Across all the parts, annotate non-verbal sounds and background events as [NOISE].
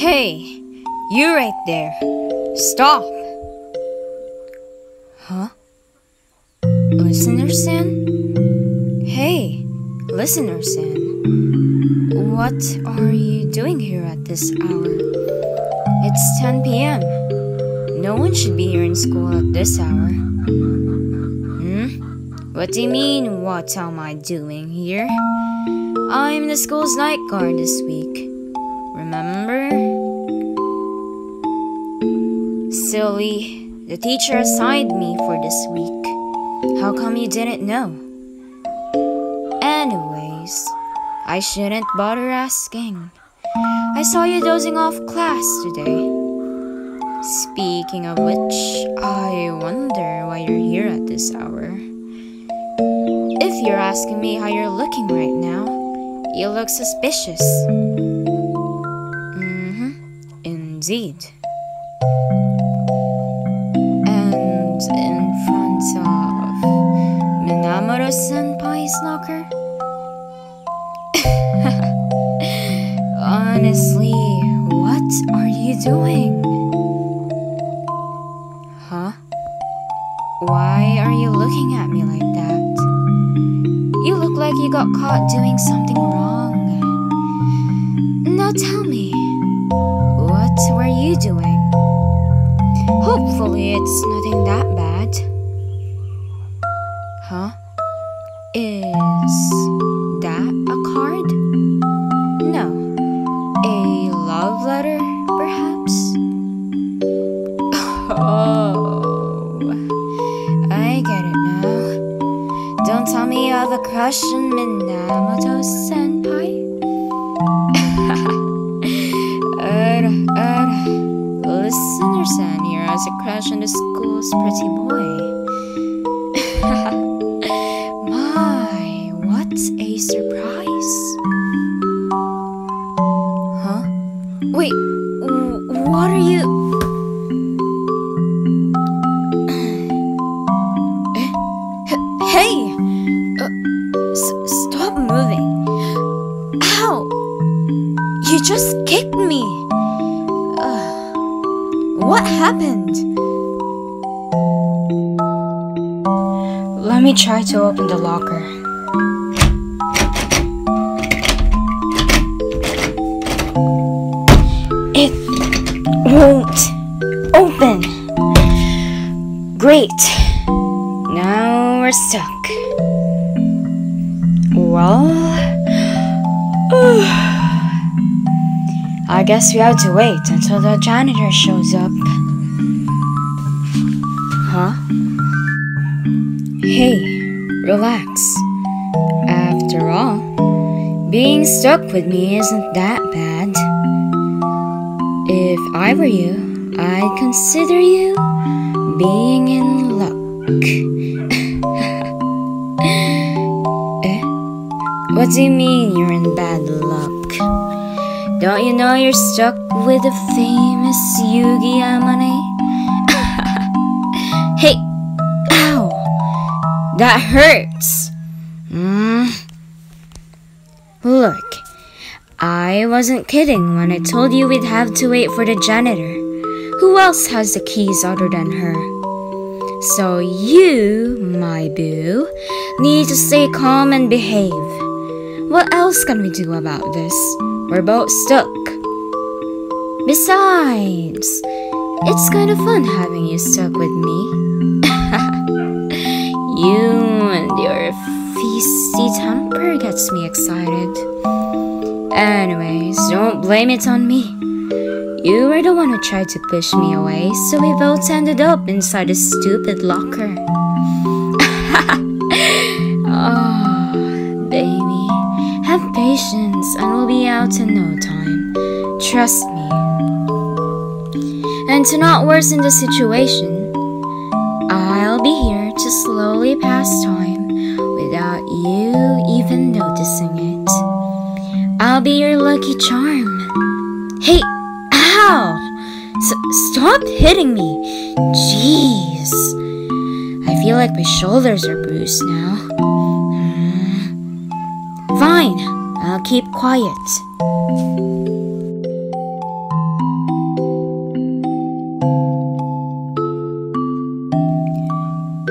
Hey, you right there. Stop. Huh? Listener San? Hey, Listener San. What are you doing here at this hour? It's 10 p.m. No one should be here in school at this hour. Hmm? What do you mean, what am I doing here? I'm the school's night guard this week. Remember? The teacher assigned me for this week. How come you didn't know? Anyways, I shouldn't bother asking. I saw you dozing off class today. Speaking of which, I wonder why you're here at this hour. If you're asking me how you're looking right now, you look suspicious. Mm-hmm. Indeed. In front of Minamoto Senpai's locker? Honestly, what are you doing? Huh? Why are you looking at me like that? You look like you got caught doing something wrong. Now tell me, what were you doing? Hopefully, it's nothing that bad. Huh? Is that a card? No. A love letter, perhaps? [LAUGHS] Oh, I get it now. Don't tell me you have a crush on Minamoto senpai? [LAUGHS] Ura. Listener San has a crush on the school's pretty boy. What happened? Let me try to open the locker. It won't open. Great. Now we're stuck. Well, [SIGHS] oh. I guess we have to wait until the janitor shows up. Huh? Hey, relax. After all, being stuck with me isn't that bad. If I were you, I'd consider you being in luck. [LAUGHS] eh? What do you mean you're in bad luck? Don't you know you're stuck with the famous Yugi Amane? [LAUGHS] hey! Ow! That hurts! Mm. Look, I wasn't kidding when I told you we'd have to wait for the janitor. Who else has the keys other than her? So you, my boo, need to stay calm and behave. What else can we do about this? We're both stuck. Besides, it's kind of fun having you stuck with me. [LAUGHS] you and your feisty temper gets me excited. Anyways, don't blame it on me. You were the one who tried to push me away, so we both ended up inside a stupid locker. oh, [LAUGHS] have patience and we'll be out in no time. Trust me. And to not worsen the situation, I'll be here to slowly pass time without you even noticing it. I'll be your lucky charm. Hey, ow! S- stop hitting me! Jeez. I feel like my shoulders are bruised now. Keep quiet.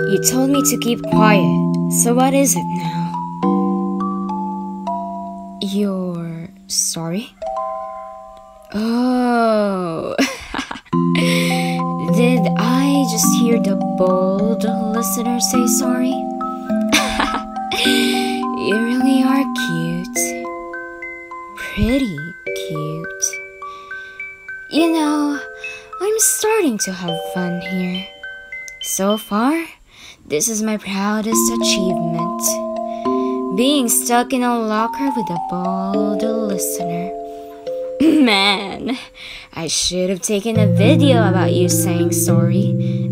You told me to keep quiet, so what is it now? You're sorry? Oh. [LAUGHS] Did I just hear the bold listener say sorry? To have fun here. So far, this is my proudest achievement. Being stuck in a locker with a bold listener. [CLEARS THROAT] Man, I should have taken a video about you saying sorry. [LAUGHS]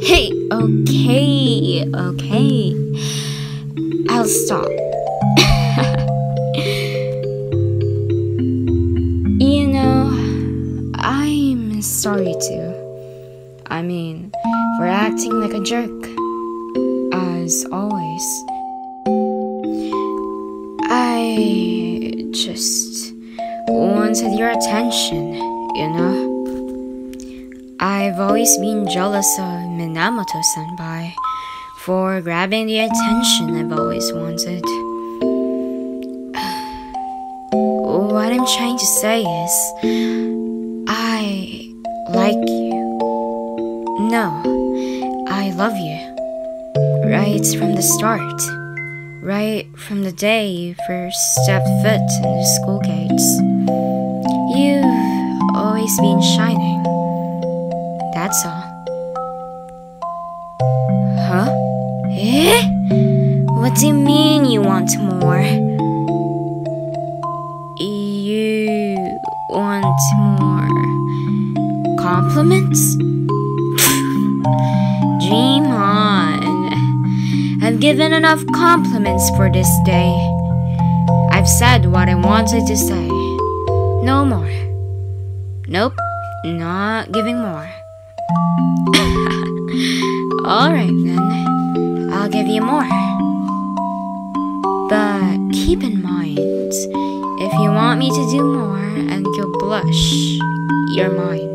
hey, okay, okay. I'll stop. [LAUGHS] I'm sorry too. I mean, for acting like a jerk. As always. I just wanted your attention, you know? I've always been jealous of Minamoto senpai for grabbing the attention I've always wanted. [SIGHS] What I'm trying to say is, like you. No, I love you. Right from the start. Right from the day you first stepped foot in the school gates. You've always been shining. That's all. Huh? Eh? What do you mean you want more? You want more compliments? Dream on. I've given enough compliments for this day. I've said what I wanted to say. No more. Nope, not giving more. [LAUGHS] Alright then, I'll give you more. But keep in mind, if you want me to do more and you'll blush, you're mine.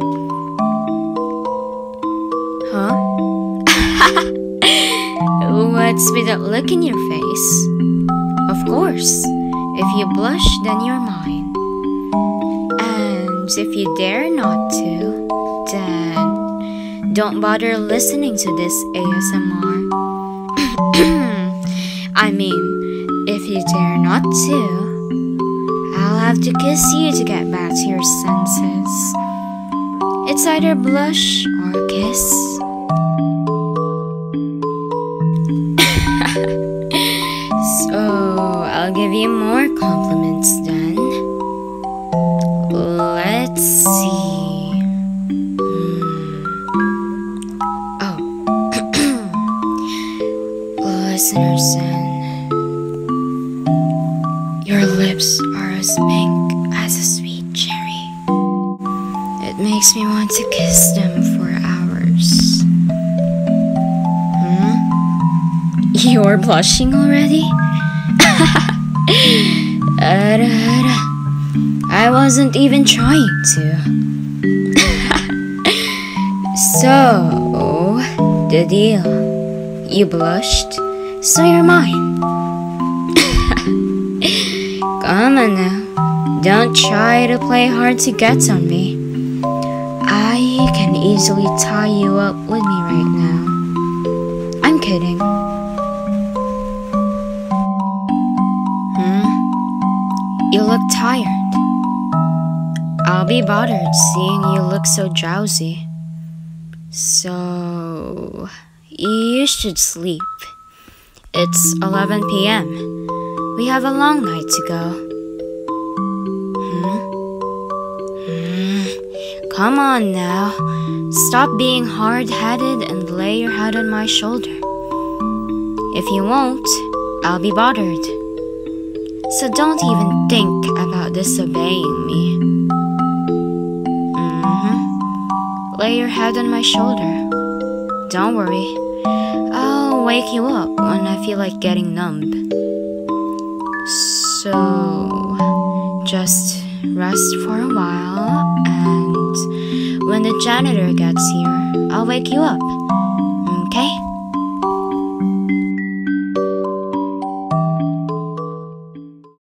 With that look in your face? Of course, if you blush, then you're mine. And if you dare not to, then don't bother listening to this ASMR. [COUGHS] I mean, if you dare not to, I'll have to kiss you to get back to your senses. It's either blush or kiss. You're blushing already? I wasn't even trying to. [LAUGHS] so, the deal. You blushed, so you're mine. [LAUGHS] Come on now. Don't try to play hard to get on me. I can easily tie you up with me right now. I'm kidding. Look tired. I'll be bothered seeing you look so drowsy. So, you should sleep. It's 11 p.m. We have a long night to go. Hmm? Hmm. Come on now. Stop being hard headed and lay your head on my shoulder. If you won't, I'll be bothered. So don't even think about disobeying me. hmm Lay your head on my shoulder. Don't worry. I'll wake you up when I feel like getting numb. So, just rest for a while, and when the janitor gets here, I'll wake you up. okay?